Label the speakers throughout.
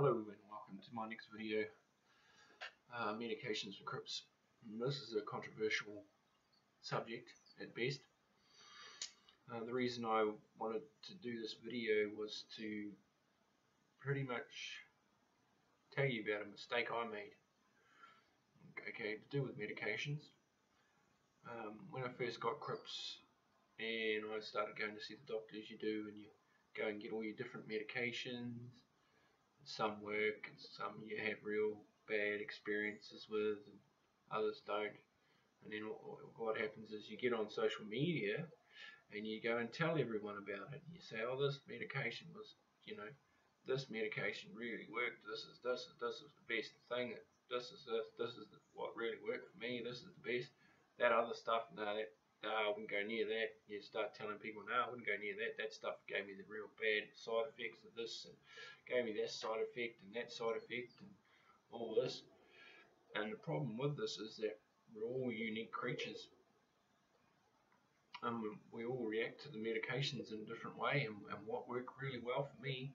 Speaker 1: Hello and welcome to my next video, uh, medications for CRPS. This is a controversial subject at best. Uh, the reason I wanted to do this video was to pretty much tell you about a mistake I made. Okay, to do with medications. Um, when I first got CRPS and I started going to see the doctors, you do and you go and get all your different medications some work and some you have real bad experiences with and others don't. And then what happens is you get on social media and you go and tell everyone about it. You say, oh, this medication was, you know, this medication really worked. This is this is this is the best thing. This is this this is what really worked for me. This is the best. That other stuff, no, that I wouldn't go near that. You start telling people, no, I wouldn't go near that. That stuff gave me the real bad side effects of this, and gave me that side effect and that side effect, and all this. And the problem with this is that we're all unique creatures. Um, we all react to the medications in a different way, and, and what worked really well for me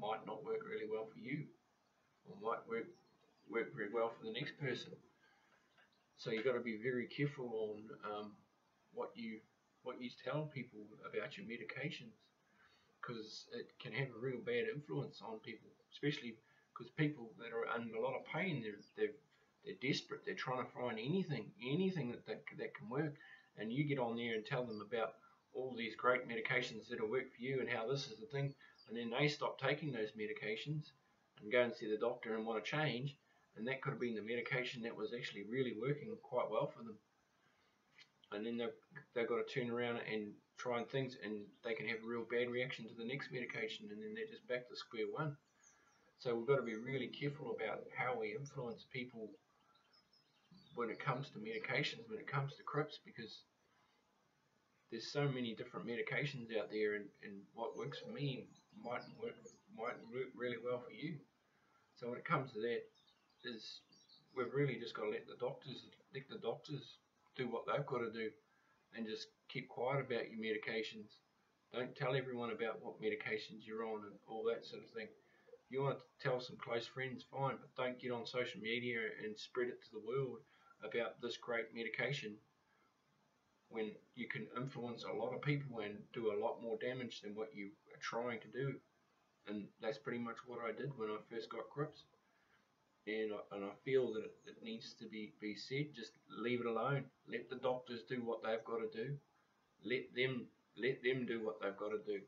Speaker 1: might not work really well for you, or might work work very well for the next person. So you've got to be very careful on um, what you what you tell people about your medications because it can have a real bad influence on people, especially because people that are in a lot of pain, they're, they're, they're desperate, they're trying to find anything, anything that, that, that can work, and you get on there and tell them about all these great medications that'll work for you and how this is the thing, and then they stop taking those medications and go and see the doctor and want to change, and that could have been the medication that was actually really working quite well for them and then they've, they've got to turn around and try and things and they can have a real bad reaction to the next medication and then they're just back to square one. So we've got to be really careful about how we influence people when it comes to medications, when it comes to CRPS, because there's so many different medications out there and, and what works for me mightn't work mightn't work really well for you. So when it comes to that, is we've really just got to let the doctors let the doctors do what they've got to do and just keep quiet about your medications. Don't tell everyone about what medications you're on and all that sort of thing. If you want to tell some close friends, fine, but don't get on social media and spread it to the world about this great medication when you can influence a lot of people and do a lot more damage than what you are trying to do. And that's pretty much what I did when I first got CRPS and I, and I feel that it, it needs to be, be said. Just leave it alone. Let the doctors do what they've got to do. Let them let them do what they've got to do.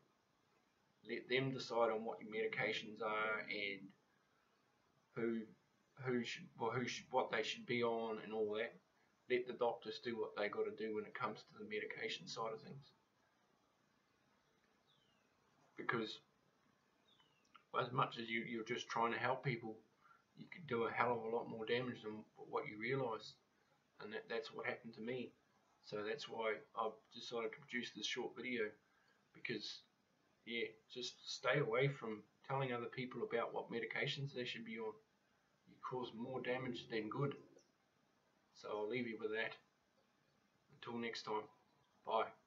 Speaker 1: Let them decide on what your medications are and who who should well, who should what they should be on and all that. Let the doctors do what they got to do when it comes to the medication side of things. Because as much as you, you're just trying to help people, you could do a hell of a lot more damage than what you realise. And that, that's what happened to me. So that's why I've decided to produce this short video because, yeah, just stay away from telling other people about what medications they should be on. You cause more damage than good. So I'll leave you with that. Until next time, bye.